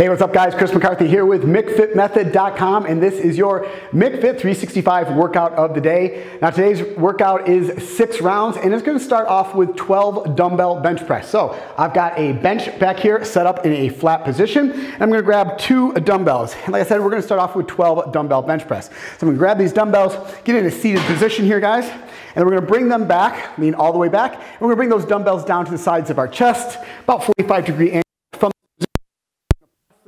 Hey, what's up guys? Chris McCarthy here with McFitMethod.com and this is your McFit 365 workout of the day. Now today's workout is six rounds and it's gonna start off with 12 dumbbell bench press. So I've got a bench back here set up in a flat position and I'm gonna grab two dumbbells. And like I said, we're gonna start off with 12 dumbbell bench press. So I'm gonna grab these dumbbells, get in a seated position here guys, and we're gonna bring them back, lean all the way back, and we're gonna bring those dumbbells down to the sides of our chest, about 45 degree angle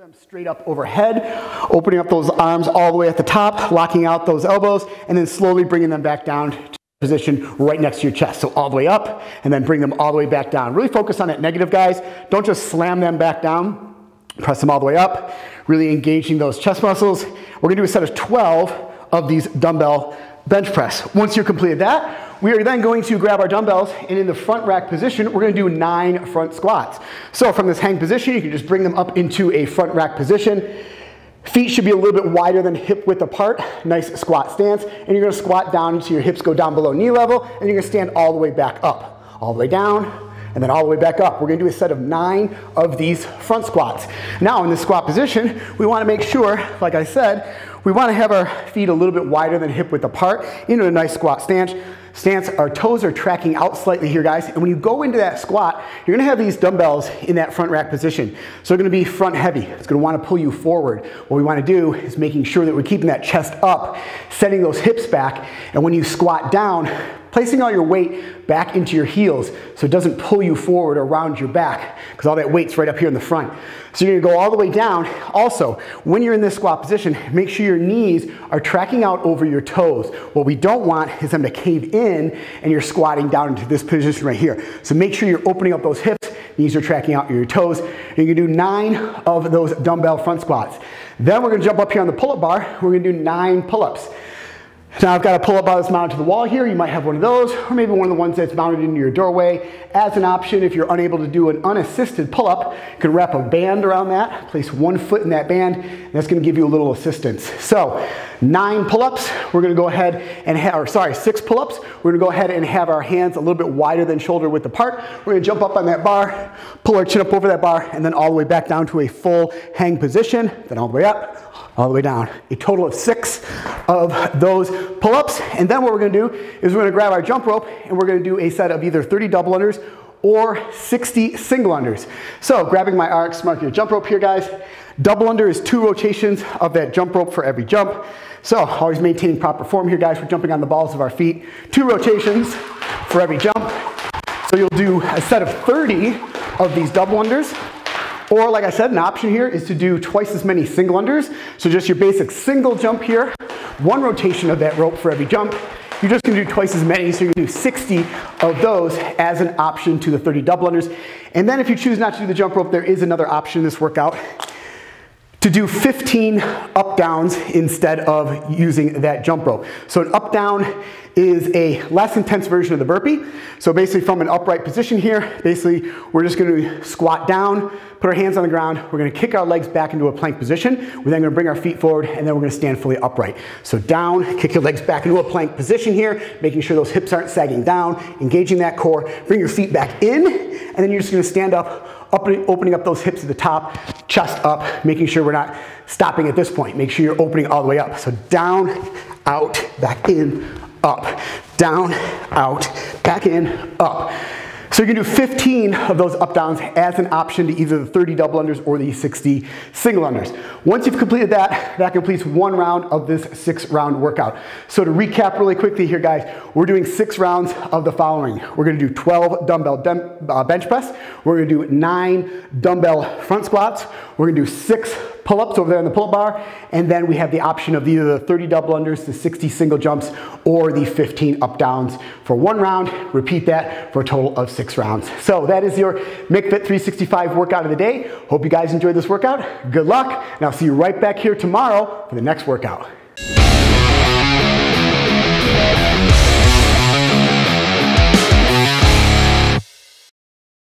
them straight up overhead, opening up those arms all the way at the top, locking out those elbows, and then slowly bringing them back down to position right next to your chest. So all the way up, and then bring them all the way back down. Really focus on that negative, guys. Don't just slam them back down. Press them all the way up, really engaging those chest muscles. We're gonna do a set of 12 of these dumbbell bench press. Once you've completed that, we are then going to grab our dumbbells and in the front rack position, we're gonna do nine front squats. So from this hang position, you can just bring them up into a front rack position. Feet should be a little bit wider than hip width apart. Nice squat stance. And you're gonna squat down until your hips go down below knee level and you're gonna stand all the way back up. All the way down, and then all the way back up. We're gonna do a set of nine of these front squats. Now in this squat position, we wanna make sure, like I said, we wanna have our feet a little bit wider than hip width apart into a nice squat stance stance, our toes are tracking out slightly here, guys. And when you go into that squat, you're gonna have these dumbbells in that front rack position. So they're gonna be front heavy. It's gonna wanna pull you forward. What we wanna do is making sure that we're keeping that chest up, setting those hips back. And when you squat down, placing all your weight back into your heels so it doesn't pull you forward around your back because all that weight's right up here in the front. So you're gonna go all the way down. Also, when you're in this squat position, make sure your knees are tracking out over your toes. What we don't want is them to cave in and you're squatting down into this position right here. So make sure you're opening up those hips, knees are tracking out your toes. And you can do nine of those dumbbell front squats. Then we're gonna jump up here on the pull-up bar. We're gonna do nine pull-ups. Now I've got a pull-up bar that's mounted to the wall here. You might have one of those, or maybe one of the ones that's mounted into your doorway. As an option, if you're unable to do an unassisted pull-up, you can wrap a band around that, place one foot in that band, and that's gonna give you a little assistance. So, nine pull-ups, we're gonna go ahead and have, or sorry, six pull-ups. We're gonna go ahead and have our hands a little bit wider than shoulder width apart. We're gonna jump up on that bar, pull our chin up over that bar, and then all the way back down to a full hang position, then all the way up, all the way down. A total of six of those pull-ups. And then what we're gonna do is we're gonna grab our jump rope and we're gonna do a set of either 30 double unders or 60 single unders. So grabbing my RX Smart Gear jump rope here, guys. Double under is two rotations of that jump rope for every jump. So always maintaining proper form here, guys. We're jumping on the balls of our feet. Two rotations for every jump. So you'll do a set of 30 of these double unders or like I said, an option here is to do twice as many single unders. So just your basic single jump here, one rotation of that rope for every jump. You're just gonna do twice as many, so you're gonna do 60 of those as an option to the 30 double unders. And then if you choose not to do the jump rope, there is another option in this workout to do 15 up downs instead of using that jump rope. So an up down is a less intense version of the burpee. So basically from an upright position here, basically we're just gonna squat down, put our hands on the ground, we're gonna kick our legs back into a plank position, we're then gonna bring our feet forward and then we're gonna stand fully upright. So down, kick your legs back into a plank position here, making sure those hips aren't sagging down, engaging that core, bring your feet back in, and then you're just gonna stand up opening up those hips at the top, chest up, making sure we're not stopping at this point. Make sure you're opening all the way up. So down, out, back in, up. Down, out, back in, up. So you can do 15 of those up downs as an option to either the 30 double unders or the 60 single unders. Once you've completed that, that completes one round of this six round workout. So to recap really quickly here guys, we're doing six rounds of the following. We're gonna do 12 dumbbell uh, bench press. We're gonna do nine dumbbell front squats. We're gonna do six pull-ups over there on the pull-up bar, and then we have the option of either the 30 double unders, the 60 single jumps, or the 15 up downs for one round. Repeat that for a total of six rounds. So that is your McFit 365 workout of the day. Hope you guys enjoyed this workout. Good luck, and I'll see you right back here tomorrow for the next workout.